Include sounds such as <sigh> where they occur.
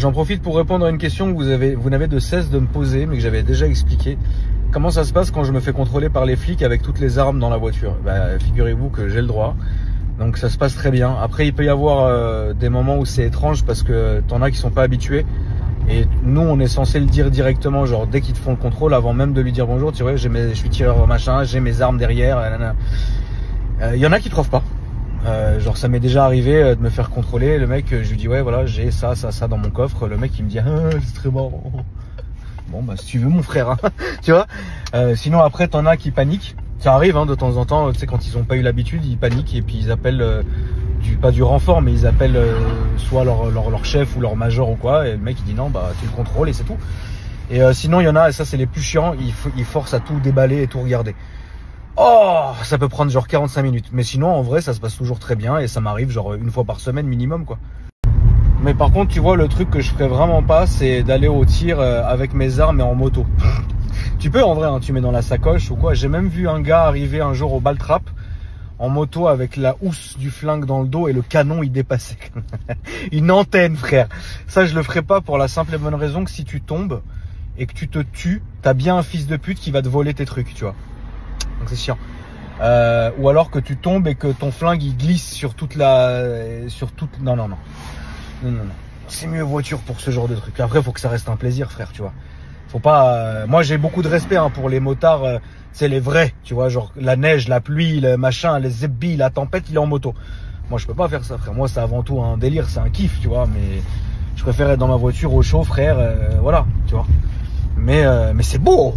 J'en profite pour répondre à une question que vous avez, vous n'avez de cesse de me poser, mais que j'avais déjà expliqué. Comment ça se passe quand je me fais contrôler par les flics avec toutes les armes dans la voiture? Bah, Figurez-vous que j'ai le droit. Donc ça se passe très bien. Après, il peut y avoir euh, des moments où c'est étrange parce que t'en as qui sont pas habitués. Et nous, on est censé le dire directement, genre dès qu'ils te font le contrôle, avant même de lui dire bonjour, tu vois, mes, je suis tireur machin, j'ai mes armes derrière. Il euh, y en a qui trouvent pas. Euh, genre ça m'est déjà arrivé euh, de me faire contrôler. Le mec, je lui dis ouais voilà j'ai ça ça ça dans mon coffre. Le mec il me dit ah, c'est très marrant. Bon bah si tu veux mon frère, hein. <laughs> tu vois? Euh, sinon après t'en as qui paniquent. Ça arrive hein, de temps en temps. Tu sais quand ils ont pas eu l'habitude ils paniquent et puis ils appellent du pas du renfort mais ils appellent soit leur, leur, leur chef ou leur major ou quoi. Et le mec il dit non bah tu le contrôles et c'est tout. Et sinon il y en a et ça c'est les plus chiants. Ils, ils forcent à tout déballer et tout regarder. Oh, ça peut prendre genre 45 minutes. Mais sinon, en vrai, ça se passe toujours très bien et ça m'arrive genre une fois par semaine minimum, quoi. Mais par contre, tu vois, le truc que je ferais vraiment pas, c'est d'aller au tir euh, avec mes armes et en moto. <laughs> tu peux en vrai, hein, tu mets dans la sacoche ou quoi. J'ai même vu un gars arriver un jour au Baltrap en moto avec la housse du flingue dans le dos et le canon il dépassait. <laughs> Une antenne, frère. Ça, je le ferai pas pour la simple et bonne raison que si tu tombes et que tu te tues, t'as bien un fils de pute qui va te voler tes trucs, tu vois donc c'est chiant. Euh, ou alors que tu tombes et que ton flingue il glisse sur toute la, sur toute, non non non, non non non. C'est mieux voiture pour ce genre de truc. Après, faut que ça reste un plaisir, frère, tu vois. Faut pas. Euh, moi, j'ai beaucoup de respect hein, pour les motards. Euh, c'est les vrais, tu vois, genre la neige, la pluie, le machin, les zébis, la tempête, il est en moto. Moi, je peux pas faire ça, frère. Moi, c'est avant tout un délire, c'est un kiff, tu vois. Mais je préfère être dans ma voiture au chaud, frère. voilà, tu vois. Mais mais c'est beau.